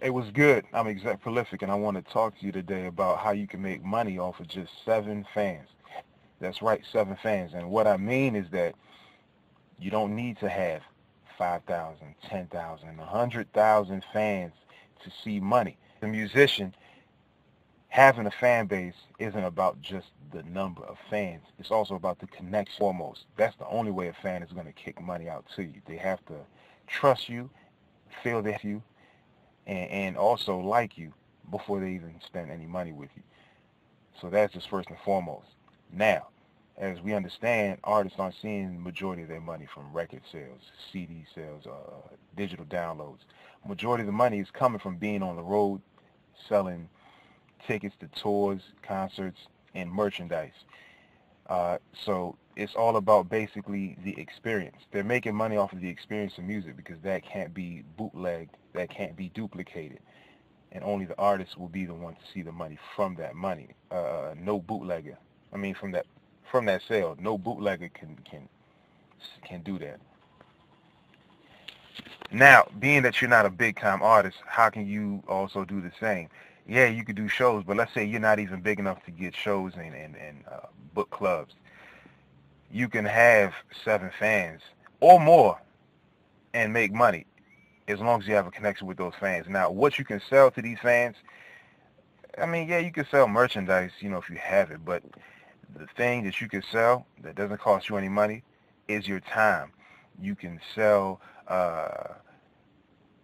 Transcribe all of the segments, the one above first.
It was good. I'm Exec Prolific, and I want to talk to you today about how you can make money off of just seven fans. That's right, seven fans. And what I mean is that you don't need to have 5,000, 10,000, 100,000 fans to see money. The musician, having a fan base isn't about just the number of fans. It's also about the connection foremost. That's the only way a fan is going to kick money out to you. They have to trust you, feel that you, and, and also like you before they even spend any money with you. So that's just first and foremost. Now, as we understand, artists aren't seeing the majority of their money from record sales, CD sales, uh, digital downloads. Majority of the money is coming from being on the road, selling tickets to tours, concerts, and merchandise. Uh, so it's all about basically the experience. They're making money off of the experience of music because that can't be bootlegged, that can't be duplicated. And only the artist will be the one to see the money from that money. Uh, no bootlegger. I mean, from that from that sale, no bootlegger can can can do that. Now, being that you're not a big time artist, how can you also do the same? Yeah, you could do shows, but let's say you're not even big enough to get shows and and, and uh, book clubs you can have seven fans or more and make money as long as you have a connection with those fans. Now, what you can sell to these fans, I mean, yeah, you can sell merchandise, you know, if you have it, but the thing that you can sell that doesn't cost you any money is your time. You can sell uh,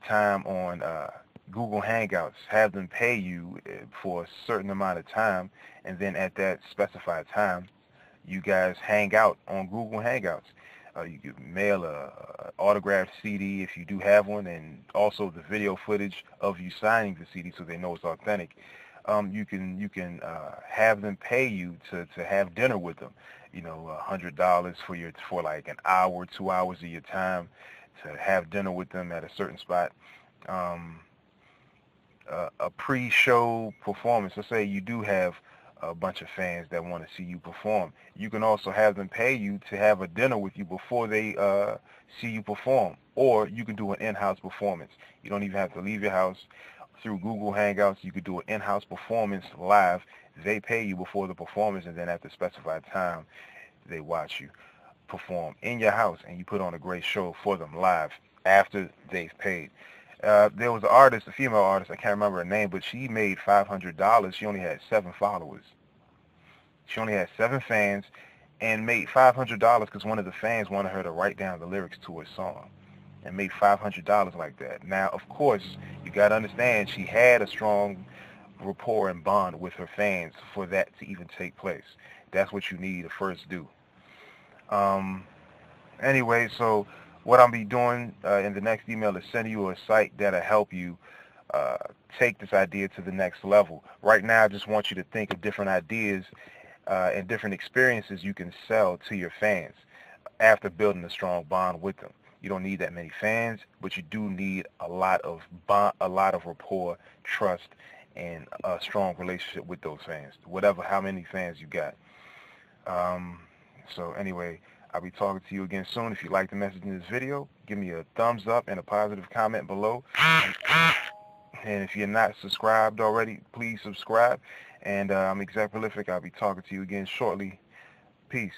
time on uh, Google Hangouts, have them pay you uh, for a certain amount of time, and then at that specified time, you guys hang out on Google Hangouts. Uh, you can mail a, a, autographed CD if you do have one, and also the video footage of you signing the CD so they know it's authentic. Um, you can you can uh, have them pay you to, to have dinner with them. You know, a hundred dollars for your for like an hour, two hours of your time to have dinner with them at a certain spot. Um, uh, a pre-show performance. Let's say you do have a bunch of fans that want to see you perform. You can also have them pay you to have a dinner with you before they uh, see you perform. Or you can do an in-house performance. You don't even have to leave your house. Through Google Hangouts, you could do an in-house performance live. They pay you before the performance, and then at the specified time, they watch you perform in your house, and you put on a great show for them live after they've paid. Uh, there was an artist, a female artist, I can't remember her name, but she made $500. She only had seven followers. She only had seven fans and made $500 because one of the fans wanted her to write down the lyrics to her song and made $500 like that. Now, of course, you got to understand she had a strong rapport and bond with her fans for that to even take place. That's what you need to first do. Um, anyway, so what I'll be doing uh, in the next email is sending you a site that'll help you uh, take this idea to the next level. Right now, I just want you to think of different ideas uh, and different experiences you can sell to your fans after building a strong bond with them. You don't need that many fans, but you do need a lot of bond, a lot of rapport, trust, and a strong relationship with those fans. Whatever, how many fans you got. Um, so anyway, I'll be talking to you again soon. If you like the message in this video, give me a thumbs up and a positive comment below. And if you're not subscribed already, please subscribe. And uh, I'm Exec Prolific. I'll be talking to you again shortly. Peace.